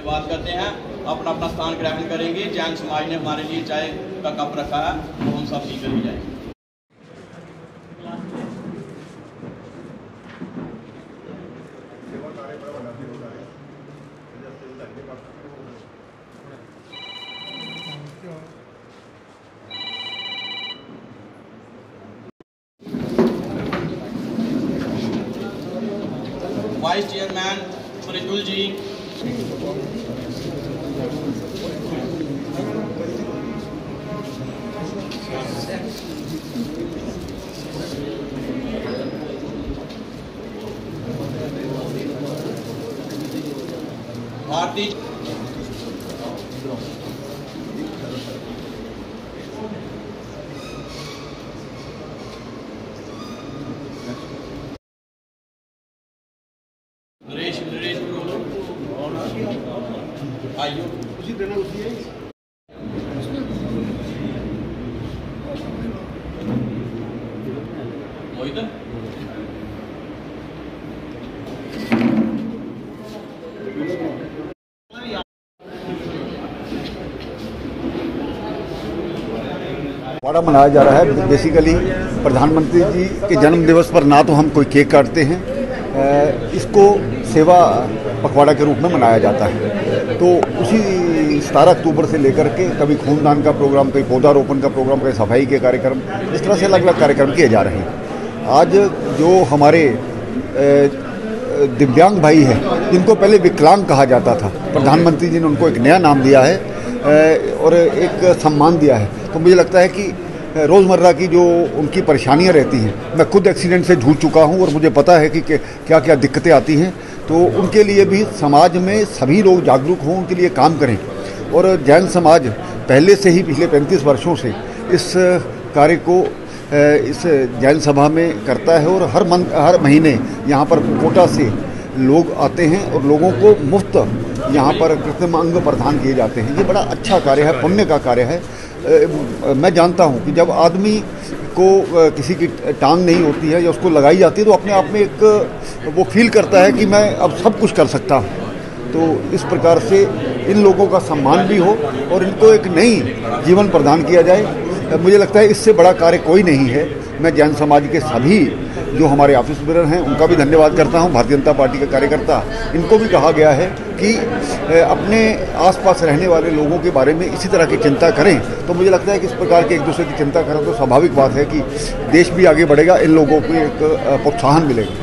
बात करते हैं। अपना अपना स्थान ग्रहण करेंगे। जैन समाज ने हमारे लिए चाय का कप रखा है वो हम सब पी कर जाएँगे। वाइस चेयरमैन फरीदुल जी भारतीय आइयो उसी देना उसी है मनाया जा रहा है। बेसिकली प्रधानमंत्री जी के जन्म दिवस पर ना तो हम कोई केक काटते हैं। इसको सेवा पखवाड़ा के रूप में मनाया जाता है। तो उसी सतारह अक्टूबर से लेकर के कभी खूनदान का प्रोग्राम, कभी पौधारोपण का प्रोग्राम, कभी सफ़ाई के कार्यक्रम, इस तरह से अलग अलग कार्यक्रम किए जा रहे हैं। आज जो हमारे दिव्यांग भाई हैं, जिनको पहले विकलांग कहा जाता था, प्रधानमंत्री जी ने उनको एक नया नाम दिया है और एक सम्मान दिया है। तो मुझे लगता है कि रोज़मर्रा की जो उनकी परेशानियाँ रहती हैं, मैं खुद एक्सीडेंट से जूझ चुका हूँ और मुझे पता है कि क्या क्या दिक्कतें आती हैं। तो उनके लिए भी समाज में सभी लोग जागरूक हों, उनके लिए काम करें। और जैन समाज पहले से ही पिछले 35 वर्षों से इस कार्य को इस जैन सभा में करता है और हर मन हर महीने यहाँ पर कोटा से लोग आते हैं और लोगों को मुफ़्त यहाँ पर कृत्रिम अंग प्रदान किए जाते हैं। ये बड़ा अच्छा कार्य है, पुण्य का कार्य है। मैं जानता हूँ कि जब आदमी को किसी की टांग नहीं होती है या उसको लगाई जाती है तो अपने आप में एक, वो फील करता है कि मैं अब सब कुछ कर सकता हूँ। तो इस प्रकार से इन लोगों का सम्मान भी हो और इनको एक नई जीवन प्रदान किया जाए। मुझे लगता है इससे बड़ा कार्य कोई नहीं है। मैं जैन समाज के सभी जो हमारे ऑफ़िस बिरर हैं, उनका भी धन्यवाद करता हूँ, भारतीय जनता पार्टी के कार्यकर्ता। इनको भी कहा गया है कि अपने आसपास रहने वाले लोगों के बारे में इसी तरह की चिंता करें। तो मुझे लगता है कि इस प्रकार के एक दूसरे की चिंता करें तो स्वाभाविक बात है कि देश भी आगे बढ़ेगा, इन लोगों को एक प्रोत्साहन मिलेगा।